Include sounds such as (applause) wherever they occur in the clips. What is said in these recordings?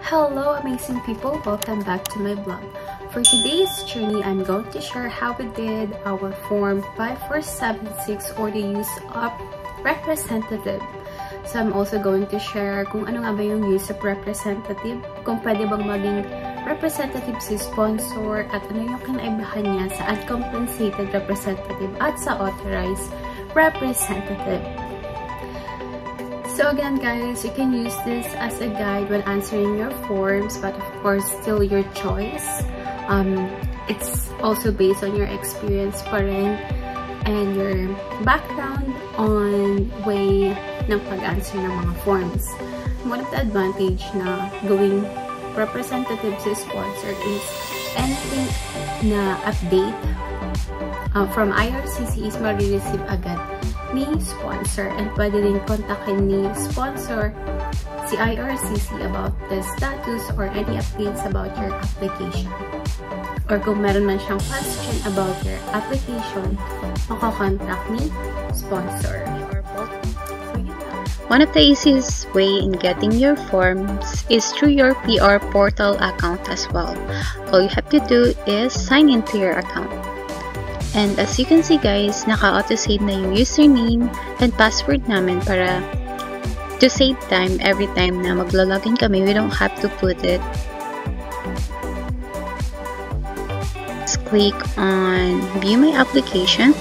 Hello amazing people, welcome back to my blog. For today's journey, I'm going to share how we did our form 5476 or the use of representative. So I'm also going to share kung ano nga ba yung use of representative, kung pwede bang maging representative si sponsor at ano yung kinaibahan niya sa uncompensated representative at sa authorized representative. So again guys, you can use this as a guide when answering your forms, but of course, still your choice. Um, it's also based on your experience pa rin and your background on way ng pag-answer ng mga forms. One of the advantage na going representative si sponsor is anything na update uh, from IRCC is marireceive agad ni sponsor and pwede rin kontakin ni sponsor si IRCC about the status or any updates about your application. Or kung meron man siyang question about your application, makakontact ni sponsor. One of the easiest way in getting your forms is through your PR portal account as well. All you have to do is sign into your account. And as you can see guys, naka-auto-save na yung username and password namin para to save time every time na maglo-login kami, we don't have to put it. Let's click on view my applications.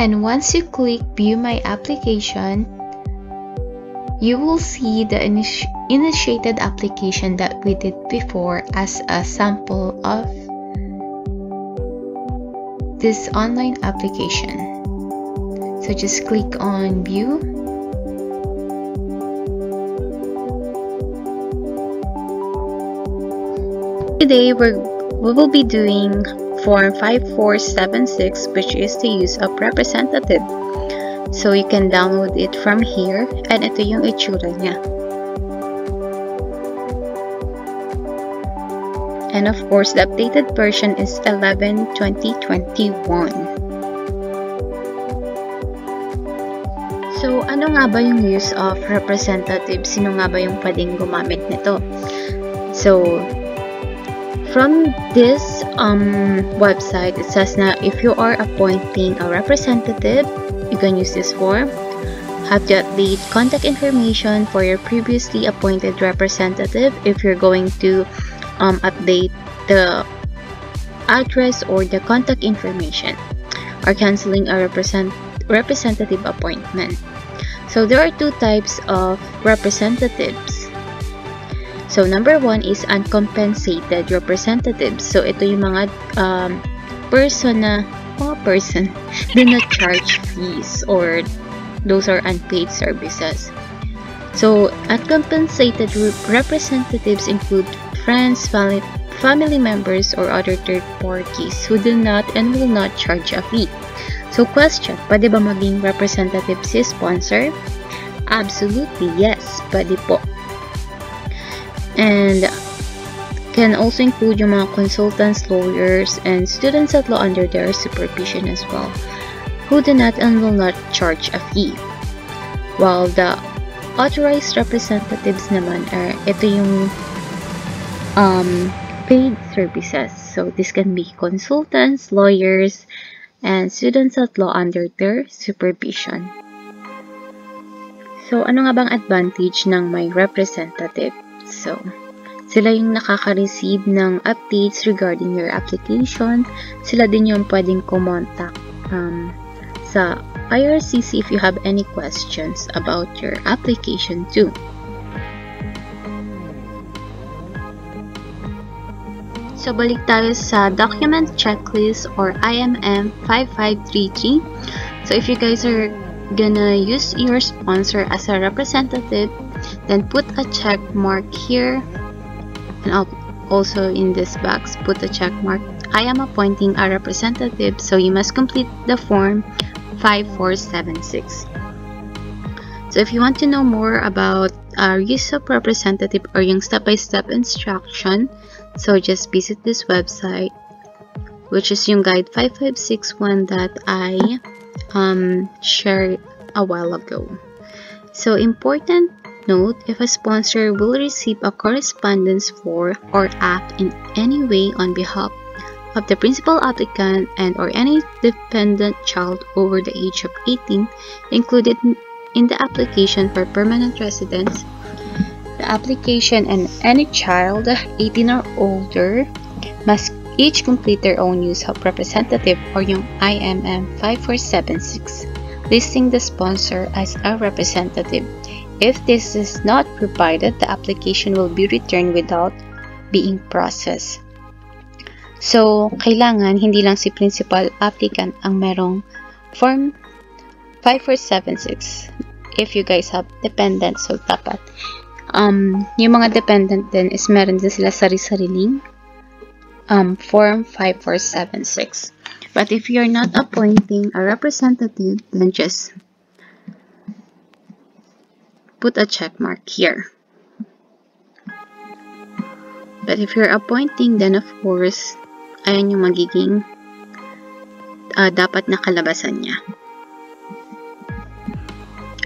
And once you click view my application, you will see the initi initiated application that we did before as a sample of this online application. So just click on view. Today we're, we will be doing form 5476 which is the use of representative. So you can download it from here and ito yung itsura niya. And of course, the updated version is 11 2021. So, ano nga ba yung use of representative? Sino nga ba yung pwedeng gumamit nito? So, from this um, website, it says na if you are appointing a representative, you can use this form. Have to update contact information for your previously appointed representative if you're going to um, update the address or the contact information or canceling a represent representative appointment. So there are two types of representatives. So number one is uncompensated representatives. So ito yung mga um, person na mga person (laughs) do not charge fees or those are unpaid services. So uncompensated representatives include friends, family, members, or other third parties who do not and will not charge a fee. So question, pwede ba maging representative si sponsor? Absolutely, yes. Pwede po. And can also include yung mga consultants, lawyers, and students at law under their supervision as well, who do not and will not charge a fee. While the authorized representatives naman are ito yung um, paid services. So this can be consultants, lawyers, and students at law under their supervision. So ano nga bang advantage ng may representative? So, sila yung nakaka-receive ng updates regarding your application. Sila din yung pwedeng kumontak um, sa IRCC if you have any questions about your application too. So, balik tayo sa document checklist or IMM 5533. So, if you guys are gonna use your sponsor as a representative, then put a check mark here. And also in this box, put a check mark. I am appointing a representative, so you must complete the form 5476. So, if you want to know more about our use of representative or yung step-by-step -step instruction, So just visit this website, which is yung guide 5561 that I um, shared a while ago. So important note, if a sponsor will receive a correspondence for or act in any way on behalf of the principal applicant and or any dependent child over the age of 18 included in the application for permanent residence, application and any child 18 or older must each complete their own use of representative or yung IMM 5476 listing the sponsor as a representative. If this is not provided, the application will be returned without being processed. So, kailangan hindi lang si principal applicant ang merong form 5476 if you guys have dependent so dapat um yung mga dependent din is meron din sila sari-sariling um form 5476 but if you're not appointing a representative then just put a check mark here. But if you're appointing then of course ayan yung magiging uh, dapat na kalabasan niya.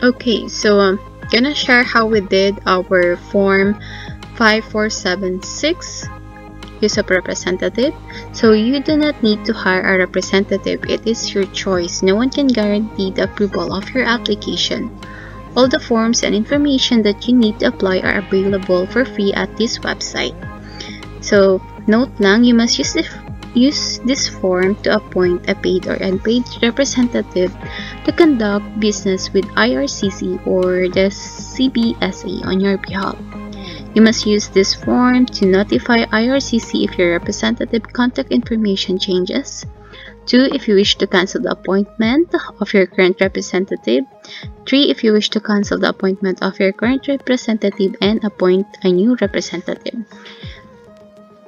Okay, so um, gonna share how we did our form 5476 use of representative. So you do not need to hire a representative. It is your choice. No one can guarantee the approval of your application. All the forms and information that you need to apply are available for free at this website. So note lang, you must use the use this form to appoint a paid or unpaid representative to conduct business with IRCC or the CBSA on your behalf. You must use this form to notify IRCC if your representative contact information changes. 2. If you wish to cancel the appointment of your current representative. 3. If you wish to cancel the appointment of your current representative and appoint a new representative.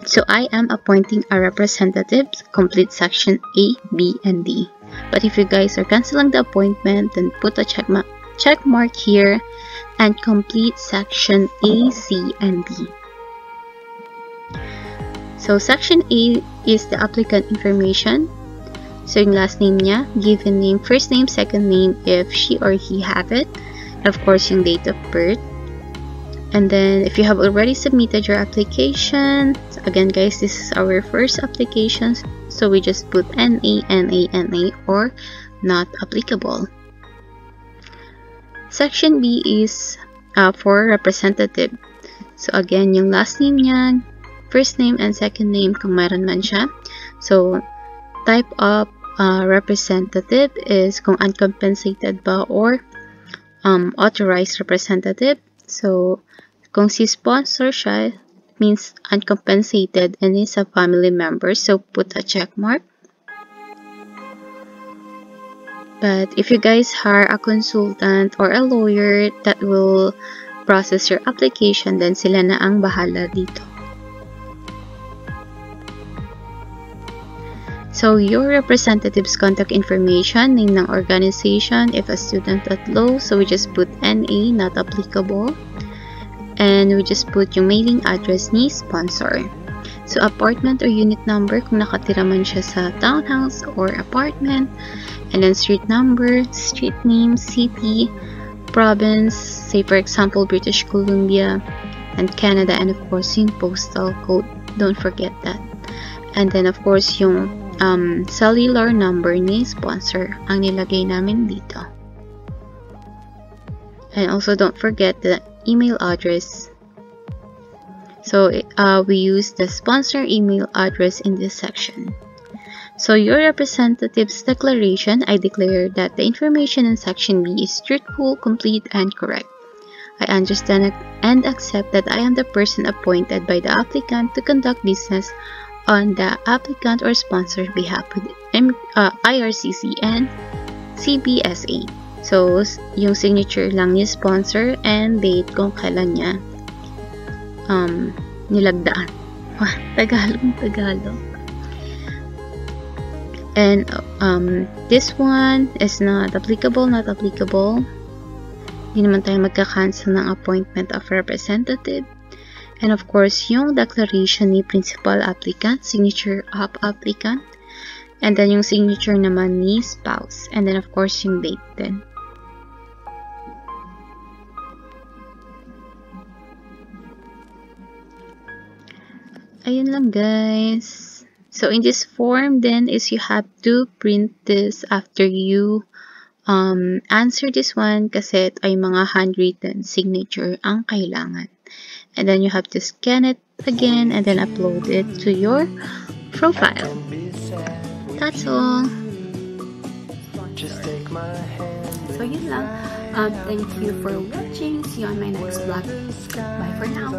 So I am appointing a representative, complete section A, B, and D. But if you guys are canceling the appointment, then put a check, ma check mark here and complete section A, C, and D. So section A is the applicant information. So yung last name niya, given name, first name, second name if she or he have it. Of course, yung date of birth. And then if you have already submitted your application, again guys, this is our first application. So we just put NA, NA, NA or not applicable. Section B is uh, for representative. So again, yung last name niya, first name and second name kung meron man siya. So type of uh, representative is kung uncompensated ba or um, authorized representative. So kung si sponsor siya, means uncompensated and is a family member, so put a check mark. But if you guys hire a consultant or a lawyer that will process your application, then sila na ang bahala dito. So, your representative's contact information, name ng organization, if a student at low, so we just put NA, not applicable. And we just put yung mailing address ni sponsor. So, apartment or unit number kung nakatira man siya sa townhouse or apartment. and then street number, street name, city, province, say for example British Columbia and Canada and of course yung postal code, don't forget that. And then of course yung um, cellular number ni sponsor ang nilagay namin dito. And also don't forget the email address. So uh, we use the sponsor email address in this section. So your representative's declaration, I declare that the information in section B is truthful, complete, and correct. I understand and accept that I am the person appointed by the applicant to conduct business on the applicant or sponsor's behalf with M uh, IRCC and CBSA. So, yung signature lang ni sponsor and date kung kailan niya um, nilagdaan. (laughs) Wah, Tagalog, Tagalog. and um, this one is not applicable, not applicable. Hindi naman tayo magka-cancel ng appointment of representative. And of course, yung declaration ni principal applicant, signature of applicant, and then yung signature naman ni spouse, and then of course yung date din. Ayun lang guys. So in this form then is you have to print this after you um, answer this one kasi ito ay mga handwritten signature ang kailangan. And then you have to scan it again and then upload it to your profile. That's all. So yun lang. Um, thank you for watching. See you on my next vlog. Bye for now.